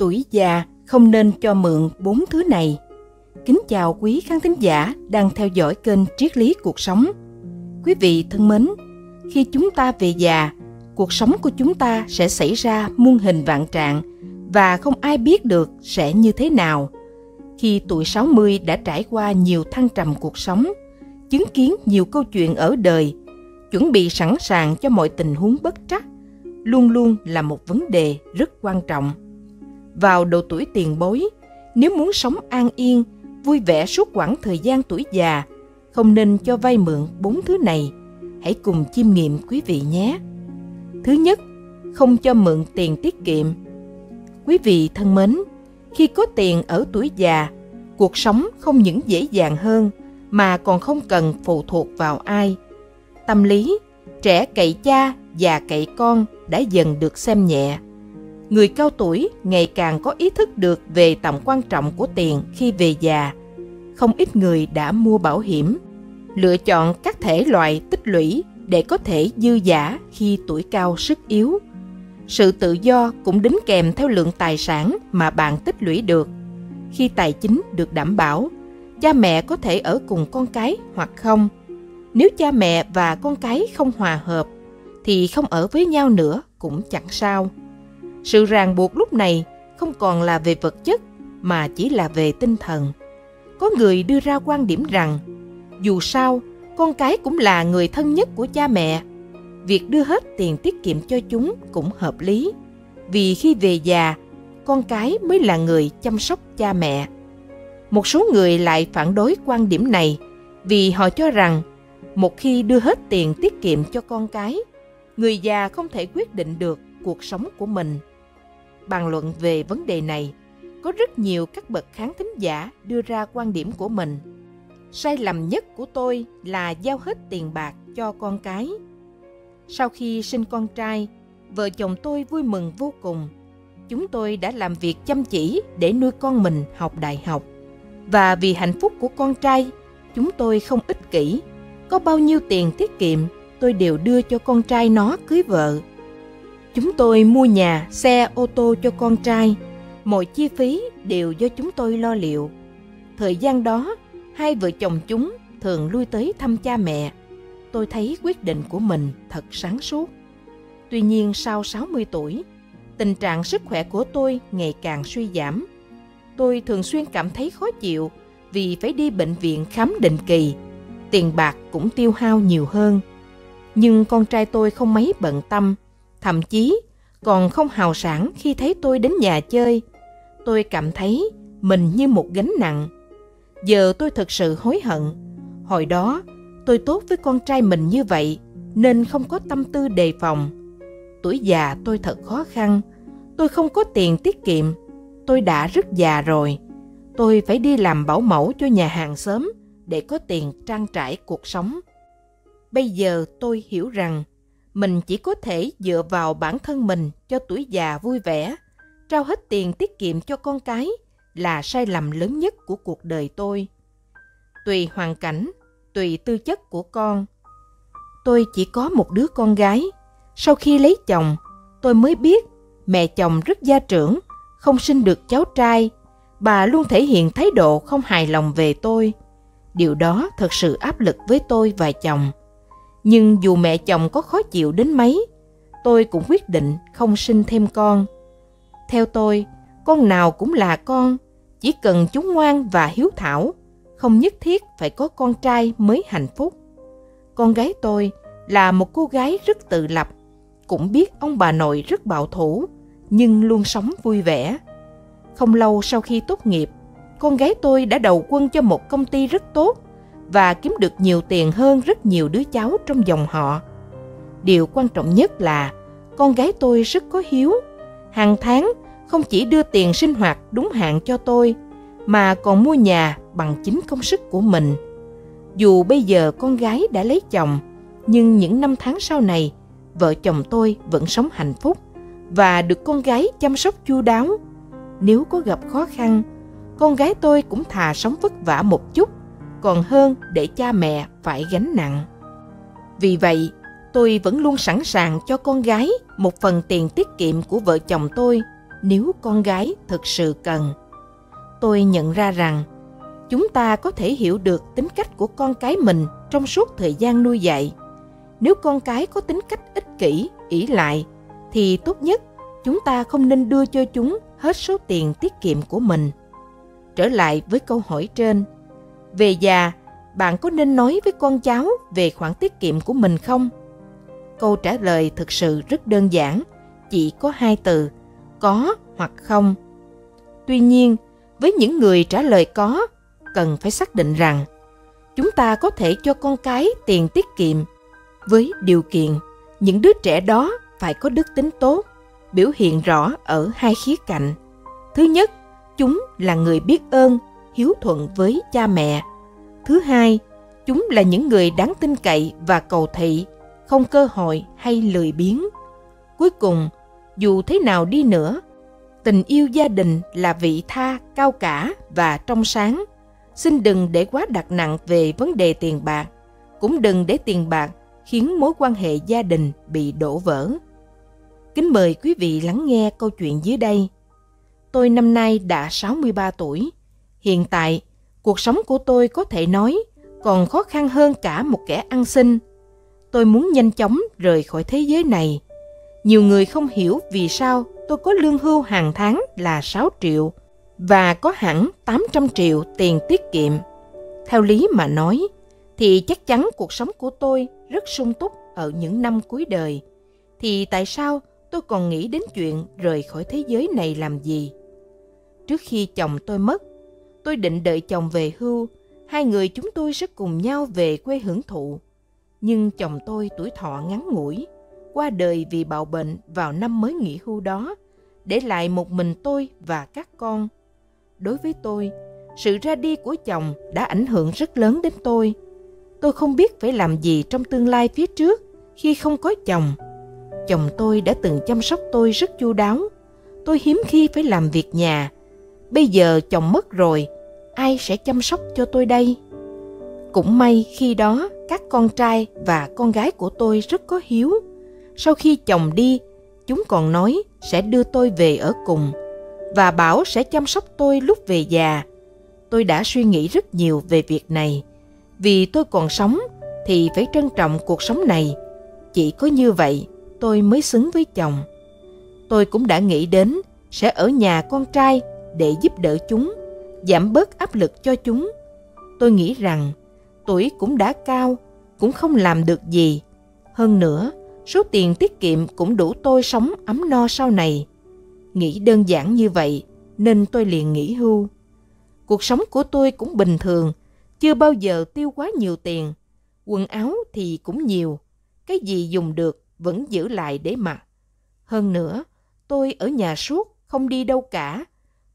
Tuổi già không nên cho mượn bốn thứ này. Kính chào quý khán thính giả đang theo dõi kênh Triết lý cuộc sống. Quý vị thân mến, khi chúng ta về già, cuộc sống của chúng ta sẽ xảy ra muôn hình vạn trạng và không ai biết được sẽ như thế nào. Khi tuổi 60 đã trải qua nhiều thăng trầm cuộc sống, chứng kiến nhiều câu chuyện ở đời, chuẩn bị sẵn sàng cho mọi tình huống bất trắc, luôn luôn là một vấn đề rất quan trọng. Vào độ tuổi tiền bối, nếu muốn sống an yên, vui vẻ suốt quãng thời gian tuổi già, không nên cho vay mượn bốn thứ này. Hãy cùng chiêm nghiệm quý vị nhé. Thứ nhất, không cho mượn tiền tiết kiệm. Quý vị thân mến, khi có tiền ở tuổi già, cuộc sống không những dễ dàng hơn mà còn không cần phụ thuộc vào ai. Tâm lý, trẻ cậy cha, già cậy con đã dần được xem nhẹ. Người cao tuổi ngày càng có ý thức được về tầm quan trọng của tiền khi về già. Không ít người đã mua bảo hiểm, lựa chọn các thể loại tích lũy để có thể dư giả khi tuổi cao sức yếu. Sự tự do cũng đính kèm theo lượng tài sản mà bạn tích lũy được. Khi tài chính được đảm bảo, cha mẹ có thể ở cùng con cái hoặc không. Nếu cha mẹ và con cái không hòa hợp, thì không ở với nhau nữa cũng chẳng sao. Sự ràng buộc lúc này không còn là về vật chất mà chỉ là về tinh thần. Có người đưa ra quan điểm rằng dù sao con cái cũng là người thân nhất của cha mẹ. Việc đưa hết tiền tiết kiệm cho chúng cũng hợp lý. Vì khi về già, con cái mới là người chăm sóc cha mẹ. Một số người lại phản đối quan điểm này vì họ cho rằng một khi đưa hết tiền tiết kiệm cho con cái, người già không thể quyết định được cuộc sống của mình. Bàn luận về vấn đề này, có rất nhiều các bậc kháng thính giả đưa ra quan điểm của mình. Sai lầm nhất của tôi là giao hết tiền bạc cho con cái. Sau khi sinh con trai vợ chồng tôi vui mừng vô cùng. Chúng tôi đã làm việc chăm chỉ để nuôi con mình học đại học. Và vì hạnh phúc của con trai chúng tôi không ích kỷ. Có bao nhiêu tiền tiết kiệm tôi đều đưa cho con trai nó cưới vợ chúng tôi mua nhà xe ô tô cho con trai mọi chi phí đều do chúng tôi lo liệu thời gian đó hai vợ chồng chúng thường lui tới thăm cha mẹ. Tôi thấy quyết định của mình thật sáng suốt. Tuy nhiên sau 60 tuổi, tình trạng sức khỏe của tôi ngày càng suy giảm. Tôi thường xuyên cảm thấy khó chịu vì phải đi bệnh viện khám định kỳ. Tiền bạc cũng tiêu hao nhiều hơn. Nhưng con trai tôi không mấy bận tâm, thậm chí còn không hào sảng khi thấy tôi đến nhà chơi. Tôi cảm thấy mình như một gánh nặng Giờ tôi thật sự hối hận. Hồi đó, tôi tốt với con trai mình như vậy, nên không có tâm tư đề phòng. Tuổi già tôi thật khó khăn. Tôi không có tiền tiết kiệm. Tôi đã rất già rồi. Tôi phải đi làm bảo mẫu cho nhà hàng xóm để có tiền trang trải cuộc sống. Bây giờ tôi hiểu rằng mình chỉ có thể dựa vào bản thân mình cho tuổi già vui vẻ, trao hết tiền tiết kiệm cho con cái – là sai lầm lớn nhất của cuộc đời tôi. Tùy hoàn cảnh, tùy tư chất của con. Tôi chỉ có một đứa con gái. Sau khi lấy chồng, tôi mới biết mẹ chồng rất gia trưởng, không sinh được cháu trai. Bà luôn thể hiện thái độ không hài lòng về tôi. Điều đó thật sự áp lực với tôi và chồng. Nhưng dù mẹ chồng có khó chịu đến mấy, tôi cũng quyết định không sinh thêm con. Theo tôi, con nào cũng là con, chỉ cần chúng ngoan và hiếu thảo, không nhất thiết phải có con trai mới hạnh phúc. Con gái tôi là một cô gái rất tự lập, cũng biết ông bà nội rất bảo thủ, nhưng luôn sống vui vẻ. Không lâu sau khi tốt nghiệp, con gái tôi đã đầu quân cho một công ty rất tốt và kiếm được nhiều tiền hơn rất nhiều đứa cháu trong dòng họ. Điều quan trọng nhất là, con gái tôi rất có hiếu. Hàng tháng, không chỉ đưa tiền sinh hoạt đúng hạn cho tôi, mà còn mua nhà bằng chính công sức của mình dù bây giờ con gái đã lấy chồng, nhưng những năm tháng sau này, vợ chồng tôi vẫn sống hạnh phúc và được con gái chăm sóc chu đáo nếu có gặp khó khăn, con gái tôi cũng thà sống vất vả một chút còn hơn để cha mẹ phải gánh nặng vì vậy tôi vẫn luôn sẵn sàng cho con gái một phần tiền tiết kiệm của vợ chồng tôi nếu con gái thực sự cần. Tôi nhận ra rằng chúng ta có thể hiểu được tính cách của con cái mình trong suốt thời gian nuôi dạy. Nếu con cái có tính cách ích kỷ, ỷ lại thì tốt nhất chúng ta không nên đưa cho chúng hết số tiền tiết kiệm của mình. Trở lại với câu hỏi trên, về già, bạn có nên nói với con cháu về khoản tiết kiệm của mình không? Câu trả lời thực sự rất đơn giản, chỉ có hai từ, có hoặc không. Tuy nhiên, với những người trả lời có, cần phải xác định rằng chúng ta có thể cho con cái tiền tiết kiệm với điều kiện những đứa trẻ đó phải có đức tính tốt, biểu hiện rõ ở hai khía cạnh. Thứ nhất, chúng là người biết ơn, hiếu thuận với cha mẹ. Thứ hai, chúng là những người đáng tin cậy và cầu thị, không cơ hội hay lười biếng. Cuối cùng, dù thế nào đi nữa, tình yêu gia đình là vị tha cao cả và trong sáng. Xin đừng để quá đặt nặng về vấn đề tiền bạc, cũng đừng để tiền bạc khiến mối quan hệ gia đình bị đổ vỡ. Kính mời quý vị lắng nghe câu chuyện dưới đây. Tôi năm nay đã 63 tuổi. Hiện tại, cuộc sống của tôi có thể nói còn khó khăn hơn cả một kẻ ăn xin. Tôi muốn nhanh chóng rời khỏi thế giới này. Nhiều người không hiểu vì sao tôi có lương hưu hàng tháng là 6 triệu và có hẳn 800 triệu tiền tiết kiệm. Theo lý mà nói, thì chắc chắn cuộc sống của tôi rất sung túc ở những năm cuối đời. Thì tại sao tôi còn nghĩ đến chuyện rời khỏi thế giới này làm gì? Trước khi chồng tôi mất, tôi định đợi chồng về hưu, hai người chúng tôi sẽ cùng nhau về quê hưởng thụ. Nhưng chồng tôi tuổi thọ ngắn ngủi, qua đời vì bạo bệnh vào năm mới nghỉ hưu đó, để lại một mình tôi và các con. Đối với tôi, sự ra đi của chồng đã ảnh hưởng rất lớn đến tôi. Tôi không biết phải làm gì trong tương lai phía trước khi không có chồng. Chồng tôi đã từng chăm sóc tôi rất chu đáo. Tôi hiếm khi phải làm việc nhà. Bây giờ chồng mất rồi, ai sẽ chăm sóc cho tôi đây? Cũng may khi đó các con trai và con gái của tôi rất có hiếu. Sau khi chồng đi, chúng còn nói sẽ đưa tôi về ở cùng và bảo sẽ chăm sóc tôi lúc về già. Tôi đã suy nghĩ rất nhiều về việc này. Vì tôi còn sống thì phải trân trọng cuộc sống này. Chỉ có như vậy tôi mới xứng với chồng. Tôi cũng đã nghĩ đến sẽ ở nhà con trai để giúp đỡ chúng, giảm bớt áp lực cho chúng. Tôi nghĩ rằng tuổi cũng đã cao, cũng không làm được gì. Hơn nữa, số tiền tiết kiệm cũng đủ tôi sống ấm no sau này. Nghĩ đơn giản như vậy nên tôi liền nghỉ hưu. Cuộc sống của tôi cũng bình thường, chưa bao giờ tiêu quá nhiều tiền. Quần áo thì cũng nhiều, cái gì dùng được vẫn giữ lại để mặc. Hơn nữa, tôi ở nhà suốt, không đi đâu cả.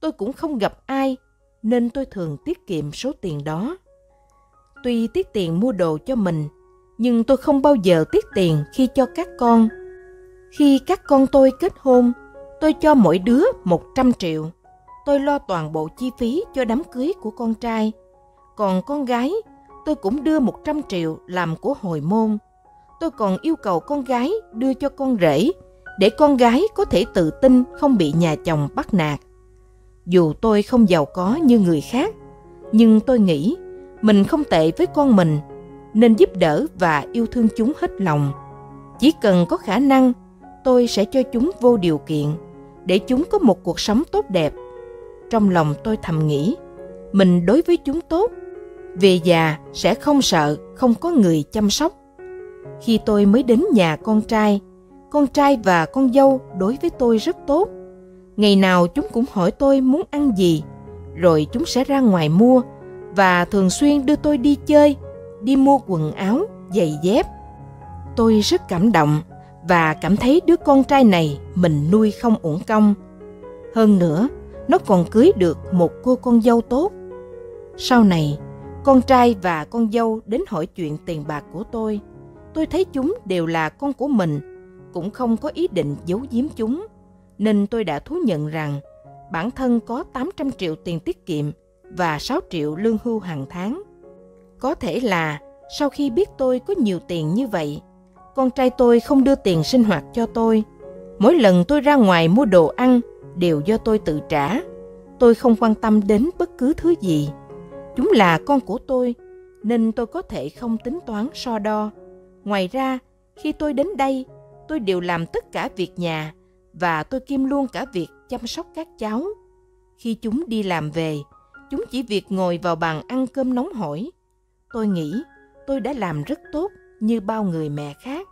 Tôi cũng không gặp ai, nên tôi thường tiết kiệm số tiền đó. Tuy tiết tiền mua đồ cho mình, nhưng tôi không bao giờ tiết tiền khi cho các con. Khi các con tôi kết hôn, tôi cho mỗi đứa 100 triệu. Tôi lo toàn bộ chi phí cho đám cưới của con trai. Còn con gái, tôi cũng đưa 100 triệu làm của hồi môn. Tôi còn yêu cầu con gái đưa cho con rể để con gái có thể tự tin không bị nhà chồng bắt nạt. Dù tôi không giàu có như người khác, nhưng tôi nghĩ mình không tệ với con mình nên giúp đỡ và yêu thương chúng hết lòng. Chỉ cần có khả năng, tôi sẽ cho chúng vô điều kiện để chúng có một cuộc sống tốt đẹp. Trong lòng tôi thầm nghĩ, mình đối với chúng tốt, về già sẽ không sợ không có người chăm sóc. Khi tôi mới đến nhà con trai, con trai và con dâu đối với tôi rất tốt. Ngày nào chúng cũng hỏi tôi muốn ăn gì, rồi chúng sẽ ra ngoài mua và thường xuyên đưa tôi đi chơi, đi mua quần áo, giày dép. Tôi rất cảm động và cảm thấy đứa con trai này mình nuôi không uổng công. Hơn nữa, nó còn cưới được một cô con dâu tốt. Sau này, con trai và con dâu đến hỏi chuyện tiền bạc của tôi. Tôi thấy chúng đều là con của mình, cũng không có ý định giấu giếm chúng, nên tôi đã thú nhận rằng bản thân có 800 triệu tiền tiết kiệm và 6 triệu lương hưu hàng tháng. Có thể là sau khi biết tôi có nhiều tiền như vậy, con trai tôi không đưa tiền sinh hoạt cho tôi. Mỗi lần tôi ra ngoài mua đồ ăn, đều do tôi tự trả. Tôi không quan tâm đến bất cứ thứ gì. Chúng là con của tôi, nên tôi có thể không tính toán so đo. Ngoài ra, khi tôi đến đây, tôi đều làm tất cả việc nhà và tôi kiêm luôn cả việc chăm sóc các cháu. Khi chúng đi làm về, chúng chỉ việc ngồi vào bàn ăn cơm nóng hổi. Tôi nghĩ tôi đã làm rất tốt như bao người mẹ khác.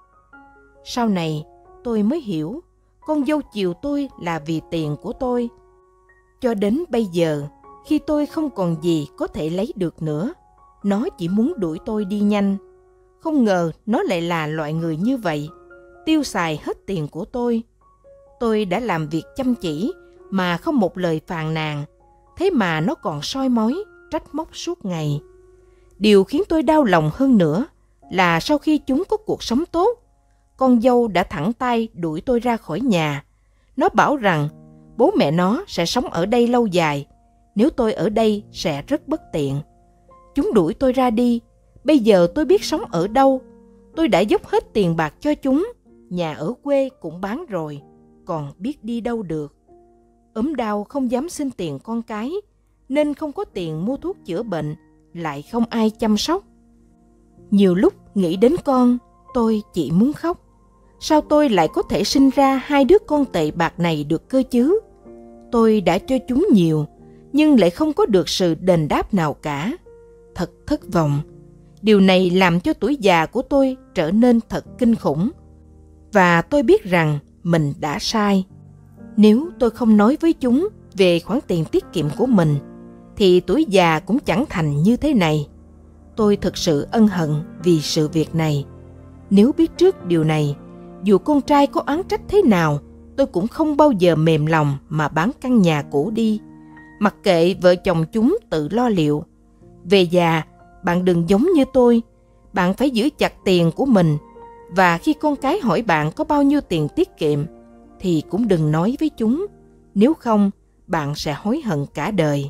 Sau này, tôi mới hiểu con dâu chiều tôi là vì tiền của tôi. Cho đến bây giờ, khi tôi không còn gì có thể lấy được nữa, nó chỉ muốn đuổi tôi đi nhanh. Không ngờ nó lại là loại người như vậy, tiêu xài hết tiền của tôi. Tôi đã làm việc chăm chỉ mà không một lời phàn nàn, thế mà nó còn soi mói, trách móc suốt ngày. Điều khiến tôi đau lòng hơn nữa là sau khi chúng có cuộc sống tốt, con dâu đã thẳng tay đuổi tôi ra khỏi nhà. Nó bảo rằng bố mẹ nó sẽ sống ở đây lâu dài, nếu tôi ở đây sẽ rất bất tiện. Chúng đuổi tôi ra đi, bây giờ tôi biết sống ở đâu. Tôi đã dốc hết tiền bạc cho chúng, nhà ở quê cũng bán rồi, còn biết đi đâu được. ốm đau không dám xin tiền con cái, nên không có tiền mua thuốc chữa bệnh, lại không ai chăm sóc. Nhiều lúc nghĩ đến con, tôi chỉ muốn khóc. Sao tôi lại có thể sinh ra hai đứa con tệ bạc này được cơ chứ? Tôi đã cho chúng nhiều, nhưng lại không có được sự đền đáp nào cả. Thật thất vọng. Điều này làm cho tuổi già của tôi trở nên thật kinh khủng. Và tôi biết rằng mình đã sai. Nếu tôi không nói với chúng về khoản tiền tiết kiệm của mình, thì tuổi già cũng chẳng thành như thế này. Tôi thực sự ân hận vì sự việc này. Nếu biết trước điều này, dù con trai có oán trách thế nào, tôi cũng không bao giờ mềm lòng mà bán căn nhà cũ đi. Mặc kệ vợ chồng chúng tự lo liệu. Về già, bạn đừng giống như tôi. Bạn phải giữ chặt tiền của mình. Và khi con cái hỏi bạn có bao nhiêu tiền tiết kiệm, thì cũng đừng nói với chúng. Nếu không, bạn sẽ hối hận cả đời.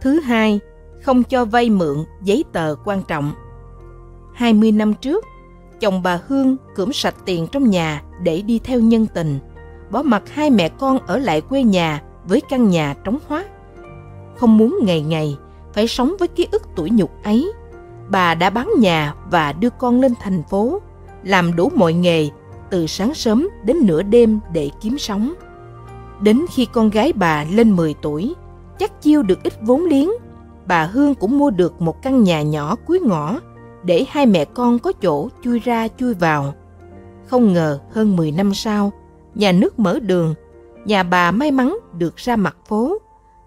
Thứ hai, không cho vay mượn giấy tờ quan trọng. 20 năm trước, chồng bà Hương cưỡng sạch tiền trong nhà để đi theo nhân tình, bỏ mặt hai mẹ con ở lại quê nhà với căn nhà trống hoác. Không muốn ngày ngày phải sống với ký ức tuổi nhục ấy, bà đã bán nhà và đưa con lên thành phố, làm đủ mọi nghề từ sáng sớm đến nửa đêm để kiếm sống. Đến khi con gái bà lên 10 tuổi, chắc chiêu được ít vốn liếng, bà Hương cũng mua được một căn nhà nhỏ cuối ngõ để hai mẹ con có chỗ chui ra chui vào. Không ngờ hơn 10 năm sau, nhà nước mở đường, nhà bà may mắn được ra mặt phố.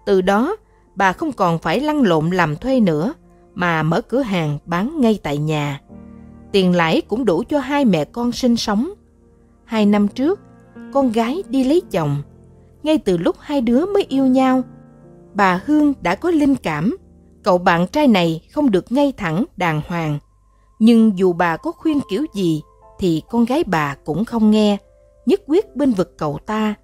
Từ đó, bà không còn phải lăn lộn làm thuê nữa, mà mở cửa hàng bán ngay tại nhà. Tiền lãi cũng đủ cho hai mẹ con sinh sống. Hai năm trước, con gái đi lấy chồng. Ngay từ lúc hai đứa mới yêu nhau, bà Hương đã có linh cảm cậu bạn trai này không được ngay thẳng đàng hoàng nhưng dù bà có khuyên kiểu gì thì con gái bà cũng không nghe, nhất quyết bên vực cậu ta.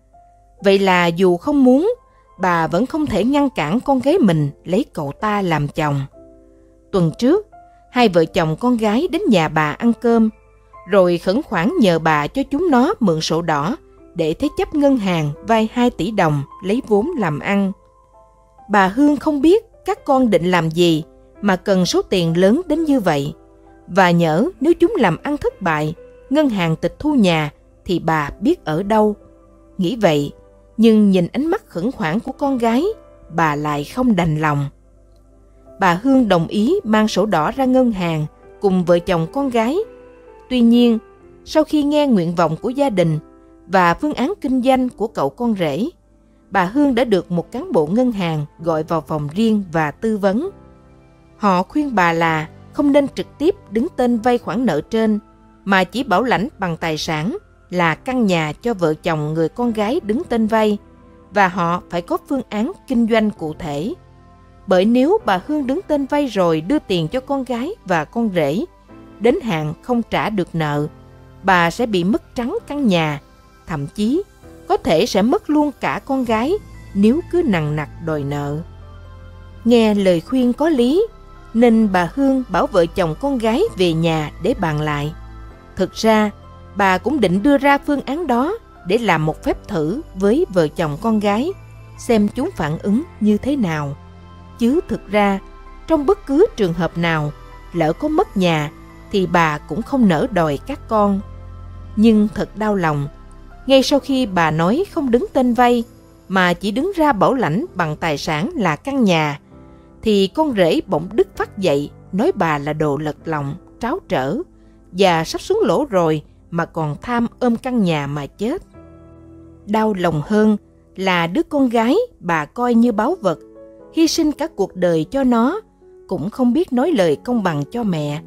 Vậy là dù không muốn, bà vẫn không thể ngăn cản con gái mình lấy cậu ta làm chồng. Tuần trước, hai vợ chồng con gái đến nhà bà ăn cơm, rồi khẩn khoản nhờ bà cho chúng nó mượn sổ đỏ để thế chấp ngân hàng vay 2 tỷ đồng lấy vốn làm ăn. Bà Hương không biết các con định làm gì mà cần số tiền lớn đến như vậy và nhỡ nếu chúng làm ăn thất bại, ngân hàng tịch thu nhà thì bà biết ở đâu. Nghĩ vậy, nhưng nhìn ánh mắt khẩn khoản của con gái, bà lại không đành lòng. Bà Hương đồng ý mang sổ đỏ ra ngân hàng cùng vợ chồng con gái. Tuy nhiên, sau khi nghe nguyện vọng của gia đình và phương án kinh doanh của cậu con rể, bà Hương đã được một cán bộ ngân hàng gọi vào phòng riêng và tư vấn. Họ khuyên bà là không nên trực tiếp đứng tên vay khoản nợ trên, mà chỉ bảo lãnh bằng tài sản là căn nhà cho vợ chồng người con gái đứng tên vay và họ phải có phương án kinh doanh cụ thể. Bởi nếu bà Hương đứng tên vay rồi đưa tiền cho con gái và con rể, đến hạn không trả được nợ, bà sẽ bị mất trắng căn nhà, thậm chí có thể sẽ mất luôn cả con gái nếu cứ nặng nặc đòi nợ. Nghe lời khuyên có lý, nên bà Hương bảo vợ chồng con gái về nhà để bàn lại. Thực ra, bà cũng định đưa ra phương án đó để làm một phép thử với vợ chồng con gái xem chúng phản ứng như thế nào chứ thực ra, trong bất cứ trường hợp nào, lỡ có mất nhà, thì bà cũng không nỡ đòi các con. Nhưng thật đau lòng, ngay sau khi bà nói không đứng tên vay, mà chỉ đứng ra bảo lãnh bằng tài sản là căn nhà, thì con rể bỗng đứt phát dậy, nói bà là đồ lật lòng, tráo trở, và sắp xuống lỗ rồi mà còn tham ôm căn nhà mà chết. Đau lòng hơn là đứa con gái bà coi như báu vật hy sinh cả cuộc đời cho nó, cũng không biết nói lời công bằng cho mẹ,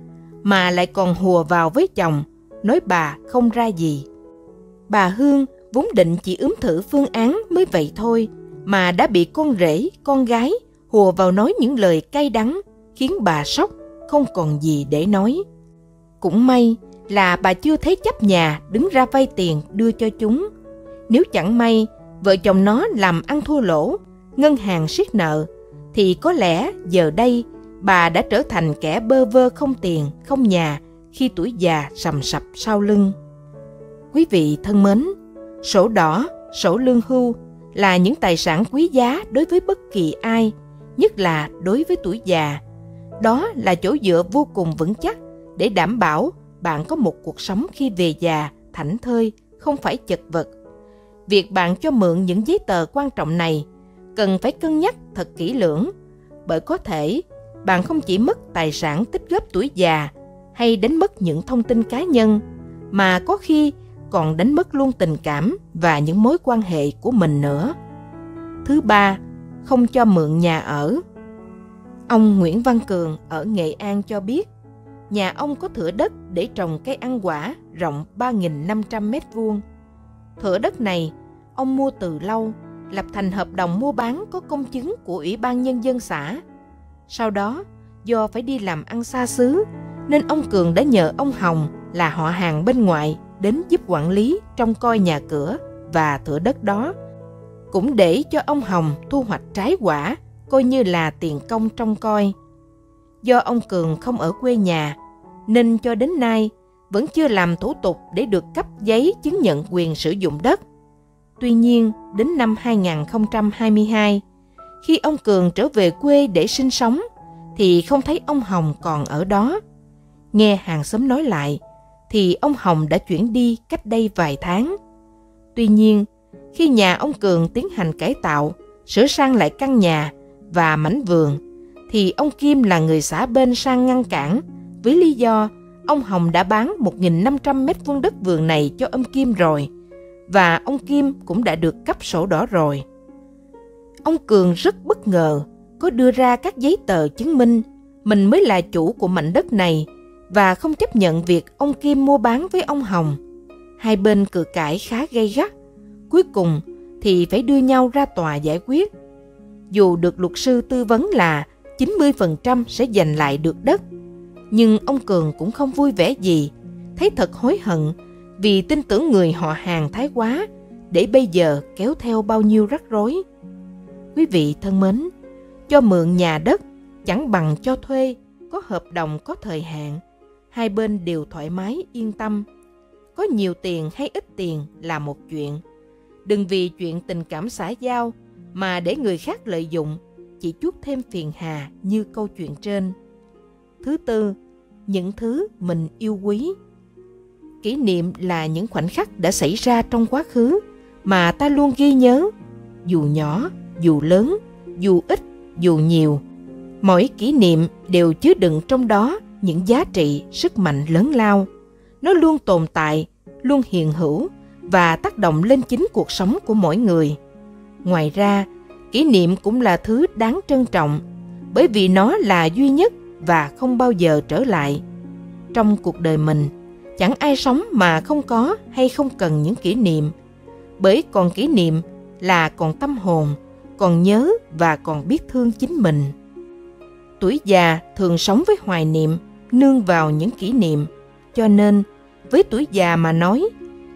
mà lại còn hùa vào với chồng, nói bà không ra gì. Bà hương vốn định chỉ ướm thử phương án mới vậy thôi, mà đã bị con rể, con gái hùa vào nói những lời cay đắng, khiến bà sốc, không còn gì để nói. Cũng may là bà chưa thấy chấp nhà đứng ra vay tiền đưa cho chúng. Nếu chẳng may, vợ chồng nó làm ăn thua lỗ ngân hàng siết nợ, thì có lẽ giờ đây bà đã trở thành kẻ bơ vơ không tiền, không nhà khi tuổi già sầm sập sau lưng. Quý vị thân mến, sổ đỏ, sổ lương hưu là những tài sản quý giá đối với bất kỳ ai, nhất là đối với tuổi già. Đó là chỗ dựa vô cùng vững chắc để đảm bảo bạn có một cuộc sống khi về già, thảnh thơi, không phải chật vật. Việc bạn cho mượn những giấy tờ quan trọng này cần phải cân nhắc thật kỹ lưỡng. Bởi có thể bạn không chỉ mất tài sản tích góp tuổi già hay đánh mất những thông tin cá nhân mà có khi còn đánh mất luôn tình cảm và những mối quan hệ của mình nữa. Thứ ba không cho mượn nhà ở. Ông nguyễn văn cường ở nghệ an cho biết nhà ông có thửa đất để trồng cây ăn quả rộng 3.500 mét vuông. Thửa đất này, ông mua từ lâu, lập thành hợp đồng mua bán có công chứng của Ủy ban Nhân dân xã. Sau đó, do phải đi làm ăn xa xứ, nên ông Cường đã nhờ ông Hồng là họ hàng bên ngoài đến giúp quản lý trông coi nhà cửa và thửa đất đó. Cũng để cho ông Hồng thu hoạch trái quả, coi như là tiền công trông coi. Do ông Cường không ở quê nhà, nên cho đến nay vẫn chưa làm thủ tục để được cấp giấy chứng nhận quyền sử dụng đất. Tuy nhiên, đến năm 2022, khi ông Cường trở về quê để sinh sống, thì không thấy ông Hồng còn ở đó. Nghe hàng xóm nói lại, thì ông Hồng đã chuyển đi cách đây vài tháng. Tuy nhiên, khi nhà ông Cường tiến hành cải tạo, sửa sang lại căn nhà và mảnh vườn, thì ông Kim là người xã bên sang ngăn cản với lý do ông Hồng đã bán 1.500 mét vuông đất vườn này cho ông Kim rồi và ông Kim cũng đã được cấp sổ đỏ rồi. Ông Cường rất bất ngờ có đưa ra các giấy tờ chứng minh mình mới là chủ của mảnh đất này và không chấp nhận việc ông Kim mua bán với ông Hồng. Hai bên cự cãi khá gay gắt. Cuối cùng thì phải đưa nhau ra tòa giải quyết. Dù được luật sư tư vấn là 90% sẽ giành lại được đất nhưng ông Cường cũng không vui vẻ gì, thấy thật hối hận vì tin tưởng người họ hàng thái quá để bây giờ kéo theo bao nhiêu rắc rối. Quý vị thân mến, cho mượn nhà đất chẳng bằng cho thuê, có hợp đồng có thời hạn, hai bên đều thoải mái yên tâm. Có nhiều tiền hay ít tiền là một chuyện. Đừng vì chuyện tình cảm xã giao mà để người khác lợi dụng, chỉ chút thêm phiền hà như câu chuyện trên. Thứ tư, những thứ mình yêu quý. Kỷ niệm là những khoảnh khắc đã xảy ra trong quá khứ mà ta luôn ghi nhớ, dù nhỏ, dù lớn, dù ít, dù nhiều. Mỗi kỷ niệm đều chứa đựng trong đó những giá trị, sức mạnh lớn lao. Nó luôn tồn tại, luôn hiện hữu và tác động lên chính cuộc sống của mỗi người. Ngoài ra, kỷ niệm cũng là thứ đáng trân trọng bởi vì nó là duy nhất và không bao giờ trở lại. Trong cuộc đời mình, chẳng ai sống mà không có hay không cần những kỷ niệm. Bởi còn kỷ niệm là còn tâm hồn, còn nhớ và còn biết thương chính mình. Tuổi già thường sống với hoài niệm, nương vào những kỷ niệm. Cho nên, với tuổi già mà nói,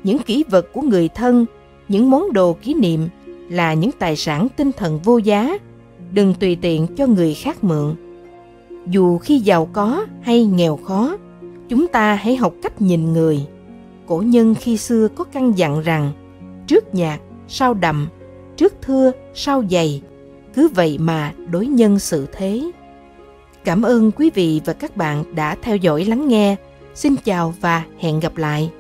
những kỷ vật của người thân, những món đồ kỷ niệm là những tài sản tinh thần vô giá. Đừng tùy tiện cho người khác mượn dù khi giàu có hay nghèo khó chúng ta hãy học cách nhìn người. Cổ nhân khi xưa có căn dặn rằng, trước nhạc, sau đậm trước thưa, sau dày cứ vậy mà đối nhân xử thế. Cảm ơn quý vị và các bạn đã theo dõi lắng nghe. Xin chào và hẹn gặp lại.